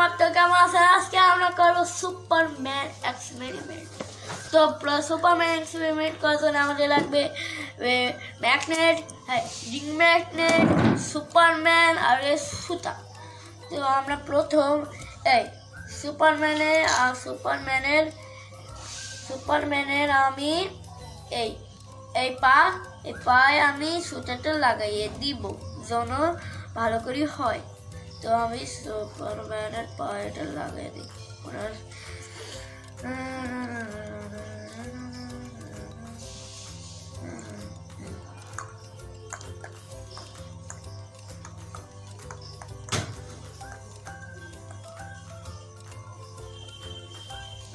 তোমার তো কেমন আছে? আজকে আমরা করব সুপারম্যান এক্সপেরিমেন্ট তো সুপারম্যান এক্সপেরিমেন্ট করার জন্য আমাদের লাগবে? ম্যাগনেট রিং ম্যাগনেট সুপারম্যান আর সুতা। তো আমরা প্রথম, এই সুপারম্যানের আর সুপারম্যানের সুপারম্যানের আমি, এই এই পা, এই পায়ে আমি সুতাটা লাগাইয়ে দিব, যেন ভালো করে হয়। তো আমি সুপারম্যানের পায়েটা লাগাই দিই ওনার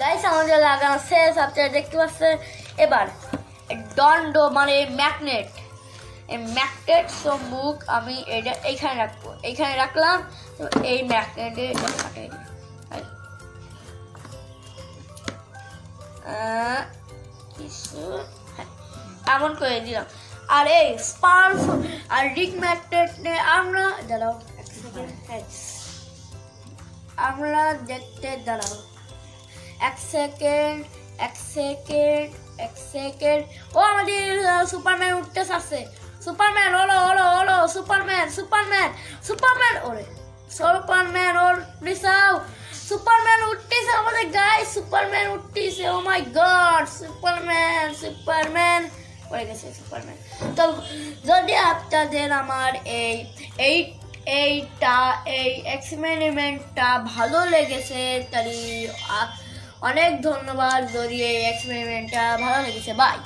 গাইস আমাদের লাগানো শেষ আপনারা দেখতে পাচ্ছেন এবার দণ্ড মানে ম্যাগনেট এই ম্যাগনেট মুখ আমি এটা এইখানে রাখব। এইখানে রাখলাম তো এই ম্যাগনেটে এটা ফাটাই হ্যাঁ, এমন করে দিলাম। আর এই স্পার্স আর রিক ম্যাগনেট নিয়ে আমরা দাঁড়াও হ্যাঁ। আমরা দেখতে দাঁড়াও। এক সেকেন্ড এক সেকেন্ড এক সেকেন্ড ও আমাদের সুপারম্যান উঠতে আসছে সুপারম্যান ওলো ওলো ওলো সুপারম্যান সুপারম্যান সুপারম্যান ওরে সুপারম্যান ওর নিসাও সুপারম্যান উঠতেছে আমাদের গায়ে সুপারম্যান উঠতেছে oh my god Superman Superman পড়ে গেছে সুপারম্যান তো যদি আপনাদের আমার এই এই এইটা এই এক্সপেরিমেন্টটা ভালো লেগেছে তাহলে অনেক ধন্যবাদ যদি এই এক্সপেরিমেন্টটা ভালো লেগেছে বাই